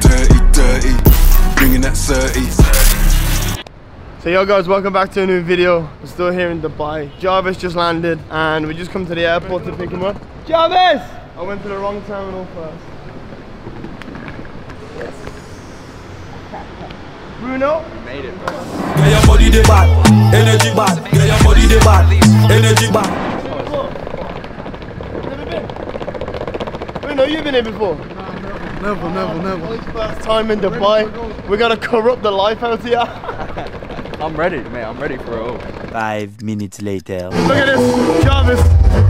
Dirty, dirty, bringing that 30. So yo guys, welcome back to a new video. We're still here in Dubai. Jarvis just landed and we just come to the airport to pick him up. Jarvis! I went to the wrong terminal first. Bruno? You Made it, bro. Get your body the bad, energy bad. Get your body the bad, energy bad. Never been? Bruno, you've been here before? Never, never, never. First time in Dubai. We're gonna corrupt the life out here. I'm ready, man. I'm ready for it all. Five minutes later. Look at this, Jarvis.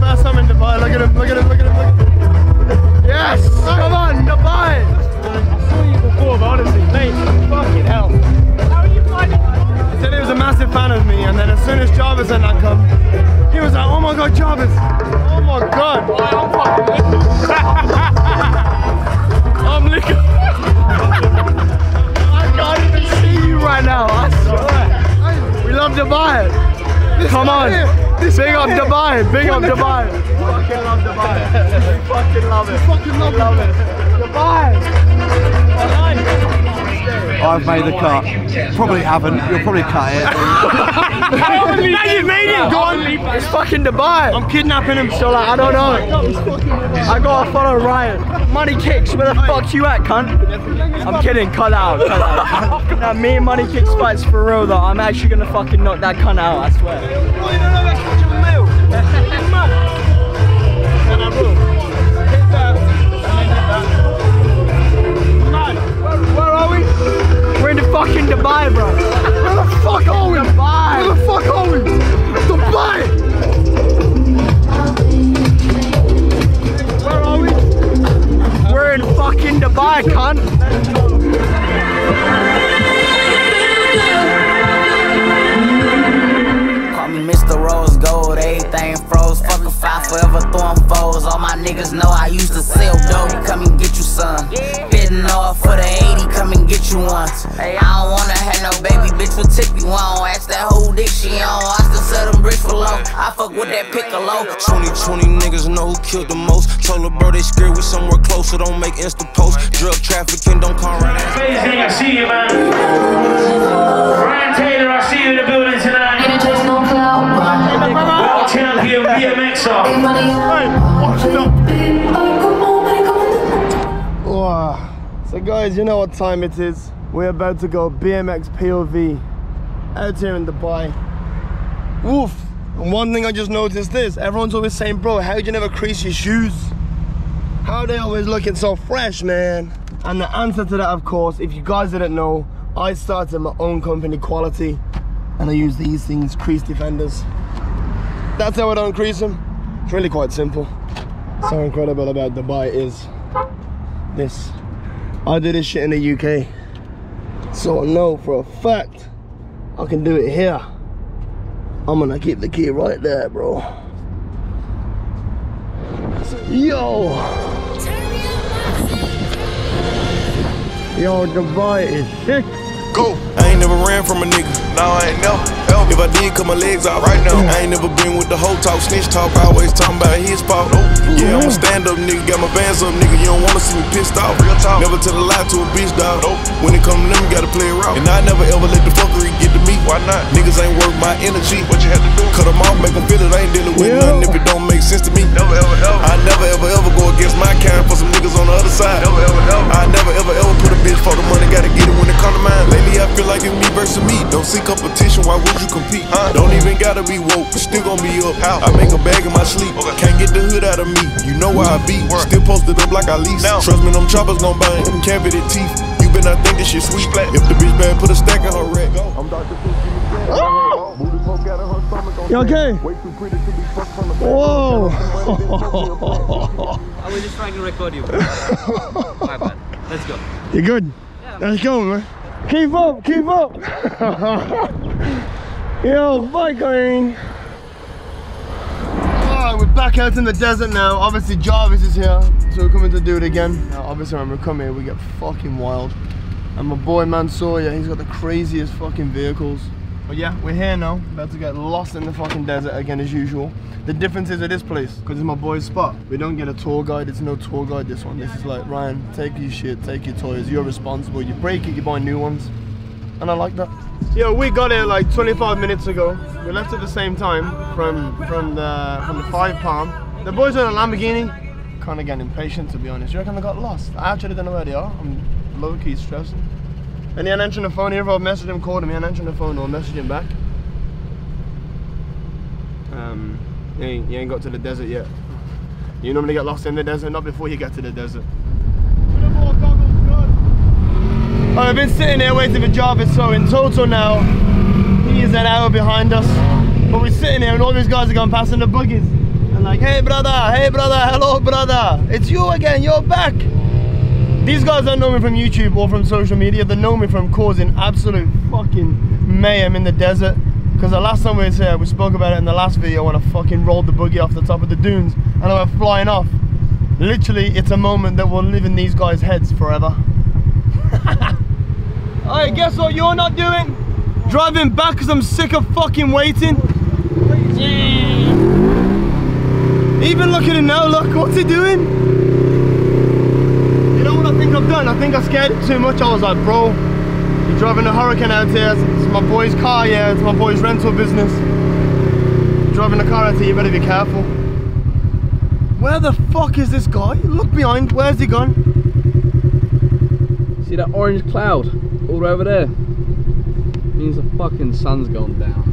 First time in Dubai. Look at him, look at him, look at him. Look at him. Yes! Come on, Dubai! I saw you before, but honestly, mate, fucking hell. How are you finding He said he was a massive fan of me, and then as soon as Jarvis and that come, he was like, oh my god, Jarvis! Oh my god! Right now, I swear. We love Dubai. Come on. Big up Dubai. Big up Dubai. Fucking love Dubai. We fucking love it. We Fucking love, love it. Dubai. I've made the cut. Probably haven't. You'll probably cut it. now you made it. Go on. It's fucking Dubai. I'm kidnapping him. So like, I don't know. I gotta follow Ryan. Money kicks, where the fuck you at, cunt? I'm kidding, cut out, cut out. now, me and Money Kicks fights for real though. I'm actually gonna fucking knock that cunt out, I swear. Dubai, bro. You one. Hey, I don't wanna have no baby bitch with tippy one. Ask that whole dick she on. I still sell them bricks for low. I fuck with that piccolo. 2020 niggas know who killed the most. Told her bro they scared we somewhere closer. Don't make Insta posts. Drug trafficking don't come right after. Amazing, I see you, man. Ryan Taylor, I see you in the building tonight. Well, tell him BMX off. Wow. Guys, you know what time it is. We're about to go BMX POV out here in Dubai. Woof. And one thing I just noticed this, everyone's always saying, bro, how would you never crease your shoes? How they always looking so fresh, man? And the answer to that, of course, if you guys didn't know, I started my own company, Quality, and I use these things, crease defenders. That's how I don't crease them. It's really quite simple. So incredible about Dubai is this. I did this shit in the UK. So I know for a fact I can do it here. I'm gonna keep the key right there, bro. Yo! Yo, Dubai is sick. Go. I ain't never ran from a nigga. No, I ain't never. Ever. If I did, cut my legs out right now. I ain't never been with the whole talk, snitch talk, always talking about his fault. Yeah, I'm a stand up nigga, got my bands up, nigga. You don't wanna see me pissed off. Real talk. Never tell a lie to a bitch, dog. Nope. When it come to them, you gotta play it raw. And I never ever let the fuckery get to me. Why not? Niggas ain't worth my energy. What you had to do? Cut them off, make them feel it. I ain't dealing with Yeah. nothing if it don't make sense to me. Never ever ever. I never ever ever go against my kind for some niggas on the other side. Never ever ever. I never ever ever put a bitch for the money, gotta get it when it come to mine. Lately I feel like it's me versus me. Don't see competition, why would you compete? Don't even gotta be woke, still gon' be up. I make a bag in my sleep. Can't get the hood out of me. You know why I beat. Still posted up like I lease. Trust me, them choppers gon' bang. Them cavity teeth. You better not think this shit sweet. If the bitch bad, put a stack in her rack. I'm Dr. Ah! Booty poke out of her stomach. You okay? Way too pretty to be fucked from the back. Whoa! I was just trying to record you. My bad. Let's go. You're good? Yeah. Let's go, man. Keep up, keep up. Yo, bye, Green. Alright, we're back out in the desert now. Obviously, Jarvis is here, so we're coming to do it again. Now, obviously, when we come here, we get fucking wild. And my boy Mansour, yeah, he's got the craziest fucking vehicles. But yeah, we're here now. About to get lost in the fucking desert again as usual. The difference is at this place, because it's my boy's spot. We don't get a tour guide. It's no tour guide. This one. This is like Ryan. Take your shit. Take your toys. You're responsible. You break it. You buy new ones. And I like that. Yo, we got here like 25 minutes ago. We left at the same time from from the from the Five Palm. The boys in a Lamborghini. Kind of getting impatient to be honest. You reckon they got lost? I actually don't know where they are. I'm low key stressing. And he ain't answering the phone. If I've messaged him, called him, he ain't answering the phone or message him back. Um, you ain't, you ain't got to the desert yet. You normally get lost in the desert, not before you get to the desert. Oh, I've been sitting here waiting for Jarvis, so in total now, he is an hour behind us. But we're sitting here and all these guys are going past in the buggies. And like, hey brother, hey brother, hello brother, it's you again, you're back. These guys don't know me from YouTube or from social media, they know me from causing absolute fucking mayhem in the desert. Because the last time we was here, we spoke about it in the last video when I fucking rolled the buggy off the top of the dunes and I went flying off. Literally, it's a moment that will live in these guys' heads forever. Alright, guess what you're not doing? Driving back because I'm sick of fucking waiting. Even look at him now, look, what's he doing? You know what I think I've done? I think I scared it too much. I was like, bro, you're driving a Huracán out here. It's my boy's car, yeah, it's my boy's rental business. You're driving a car out here, you better be careful. Where the fuck is this guy? Look behind, where's he gone? See that orange cloud all over there? Means the fucking sun's gone down.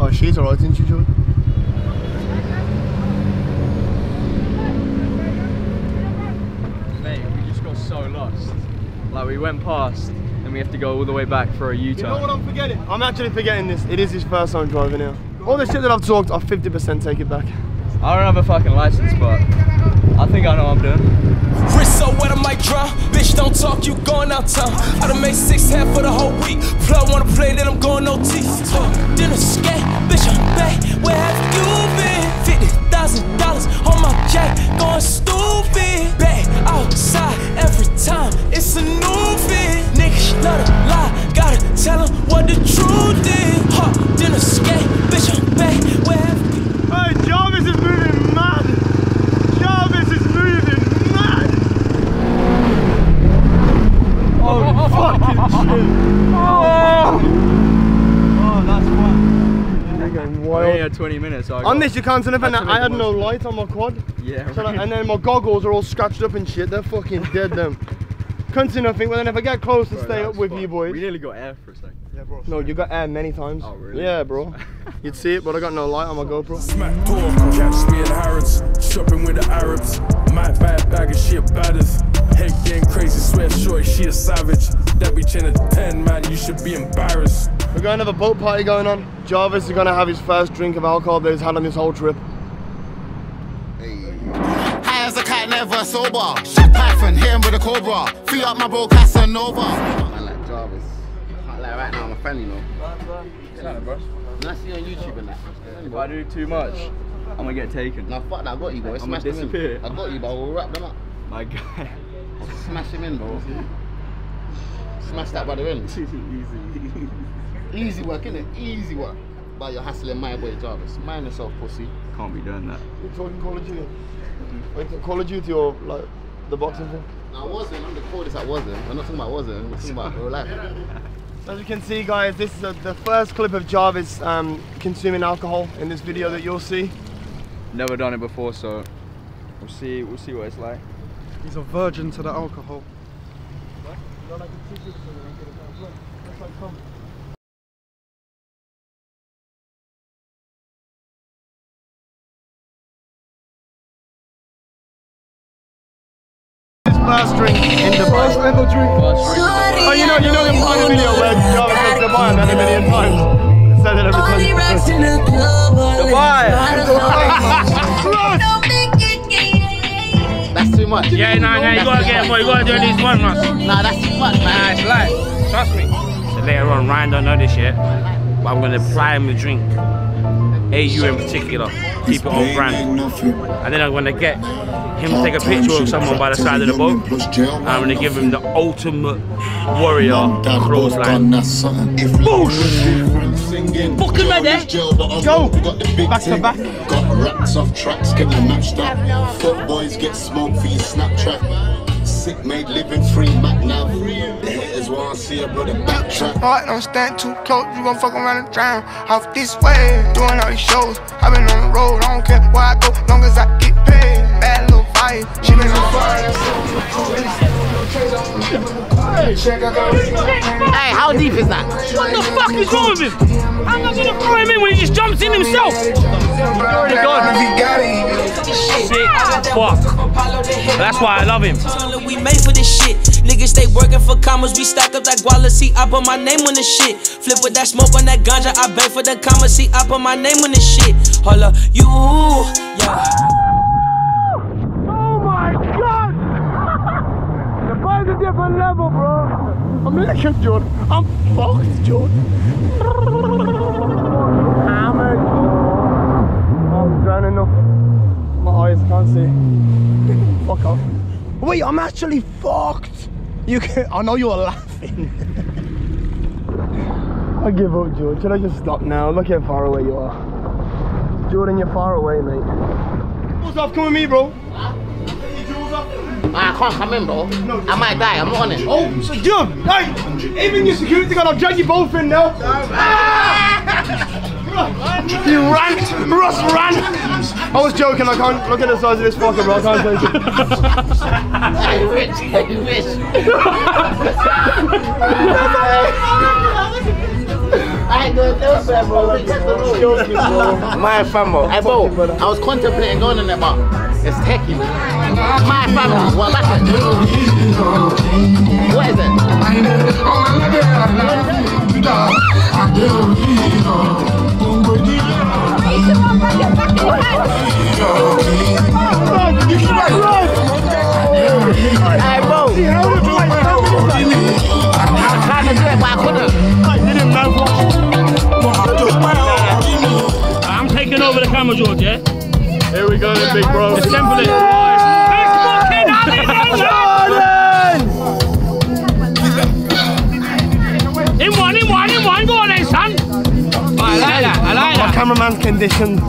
Oh, she's alright, isn't she, George? Mate, we just got so lost. Like we went past and we have to go all the way back for a You know what I'm forgetting? I'm actually forgetting this. It is his first time driving here. All the shit that I've talked, I 50% take it back. I don't have a fucking license, but I think I know what I'm doing. Wrist so wet, I might drown. Bitch, don't talk, you going out town. I done made six half for the whole week. Plug wanna play, then I'm going OT. Uh, dinner skate, bitch, I'm back. Where have you been? Fifty thousand dollars on my jack, going stupid. Back outside this, you can't see nothing. That's a I had no light on my quad. Yeah, So, like, right. and then my goggles are all scratched up and shit. They're fucking dead, them. Can't see nothing. But then if I get close and stay up with fun. you boys. We nearly got air for a second. Yeah, bro. No, you got air many times. Oh, really? Yeah, bro. You'd see it, but I got no light on my GoPro. Smack talk, catch me in Harrods, shopping with the Arabs. My bad bag of shit badders. Head getting crazy, swear short, she a savage. That bitch in a 10, man, you should be embarrassed. We're going to have a boat party going on. Jarvis is going to have his first drink of alcohol that he's had on this whole trip. High as a cat, never sober. Shit Python, hit him with a cobra. Free up my bro Casanova. I like Jarvis. Like right now, I'm a fan, you know. And I see you on YouTube and that. If I do too much, I'm gonna get taken. Nah, fuck that, I got you, bro. I'ma them disappear. in. I got you, bro. We'll wrap them up. My guy. Smash him in, bro. Smash that brother in. Easy. Easy work, innit? Easy work. But you're hassling my boy Jarvis. Mind yourself, pussy. Can't be doing that. You're talking Call of Duty. Wait, Call of Duty or like the boxing thing? I wasn't. I'm the coldest I wasn't. I'm not talking about wasn't. I'm talking about real life. As you can see, guys, this is a, the first clip of Jarvis um, consuming alcohol in this video that you'll see. Never done it before, so we'll see. We'll see what it's like. He's a virgin to the alcohol. His first drink in Dubai. First ever drink. Oh, you know, you know the part of the video where Jarvis says Dubai a million, million times. Said it every time. That's too much. Yeah, nah, nah, you gotta get more. You gotta do at least one, man. Nah, that's too much, Nah, man. it's like, trust me. So later on, Ryan don't know this yet, but I'm gonna apply him the drink. AU in particular, keep it on brand. And then I'm gonna get him to take a picture of someone by the side of the boat. I'm gonna give him the ultimate warrior clothesline. Boosh! Fucking ready. Go. Back to back. Got racks off tracks, get them matched up. Foot boys get smoked for your Snapchat. Sick made living free, Mac now. The haters wanna see a brother backtrack. Alright, don't stand too close, you gon' fuck around and drown. Off this way, doing all these shows. i been on the road, I don't care where I go, long as I get paid. Bad little vibe, she been on Hey, how deep is that? What the fuck is wrong with him? How am I gonna throw him in when he just jumps in himself? already gone. Sick fuck. That's why I love him. We made for this shit. Niggas stay working for commas. We stack up that guala. See, I put my name on the shit. Flip with that smoke on that ganja. I beg for the commas. See, I put my name on the shit. Holla, you, yeah. Oh my god! The a different level, bro. I'm looking, Jordan. I'm fucked, Jordan. Hammered. I'm drowning now. My eyes can't see. Fuck off. Wait, I'm actually fucked. You can I know you're laughing. I give up, Jordan. Should I just stop now? Look how far away you are. Jordan, you're far away, mate. What's off? Come with me, bro. I can't come in, bro. I might die. I'm not on it. Oh, so Jim, hey, even your security guard, I'll drag you both in now. Ah! you ran, Russ ran. I was joking. I can't look at the size of this fucker, bro. I can't take it. Hey, Rich. Hey, Rich. I ain't doing no fair, bro. Rich, that's the rule. My famo. Hey, bro. I was contemplating going in there, but it's techie. My happened? What is Here we go, then, big bro. Assemble it. In one, in one, in one. Go on then, son. I like that. I like My that. cameraman's conditioned.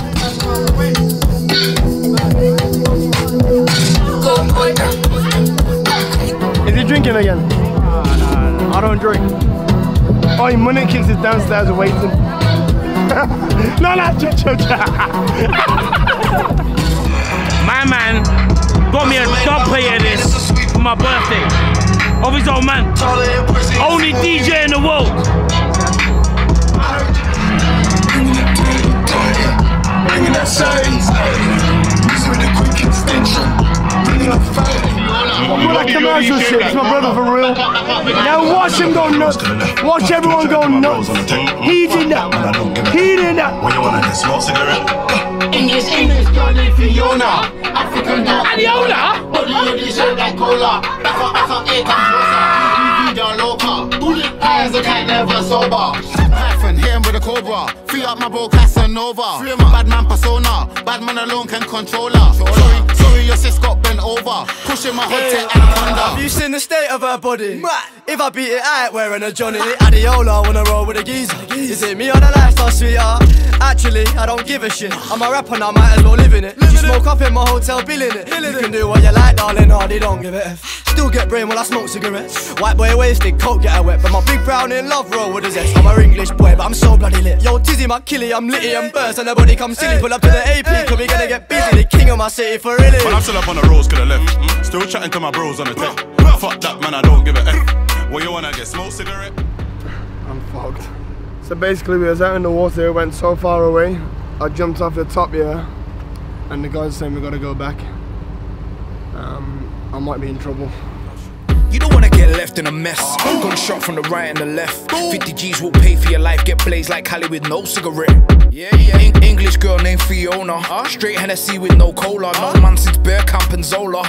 Is he drinking again? I don't drink. Oh, he money kicks is downstairs waiting. no, no, ch ch ch Of his own man. Only DJ in the world. Bringing that with the quick extension. Bringing up fire. Well, that commercial shit, it's my brother for real. Now watch him go nuts. Watch everyone go nuts. He did that. He did that. When you wanna get smoke cigarette. English, English, girl named Fiona. African girl. Adiola? Body lady shaped like cola. Back up, back up, eight times closer. BB down loca. Bullet eyes, the cat never sober. Python, hit him with a cobra. Free up my bro Casanova. Bad man persona. Bad man alone can control her. Sorry, sorry, your sis got bent over. Pushing my hot tech anaconda. Have you seen the state of her body? If I beat it, I ain't wearing a Johnny. Adiola, wanna roll with a geezer. Is it me or the lifestyle, sweetheart? Actually, I don't give a shit. I'm a rapper now, might as well live in it. You smoke up in my hotel, bill in it. You can do what you like, darling, hardy, don't give a F. Still get brain while I smoke cigarettes. White boy wasted, coke get her wet. But my big brown in love roll with a zest. I'm a English boy, but I'm so bloody lit. Yo, Tizzy, my killie, I'm litty and burst. And nobody come silly. Pull up to the AP, cause we gonna get busy. The king of my city for really. But I'm still up on the roads, could have left. Mm-hmm. Still chatting to my bros on the tech. Fuck that, man, I don't give a F. What you wanna get? Smoke cigarette? I'm fucked. So basically, we was out in the water. It went so far away. I jumped off the top here, and the guys saying we gotta go back. Um, I might be in trouble. You don't wanna get left in a mess. Gunshot from the right and the left. 50 G's will pay for your life. Get blazed like Cali with no cigarette. Yeah, yeah. Eng- English girl named Fiona. Straight Hennessy with no cola. No man since Bear Camp and Zola.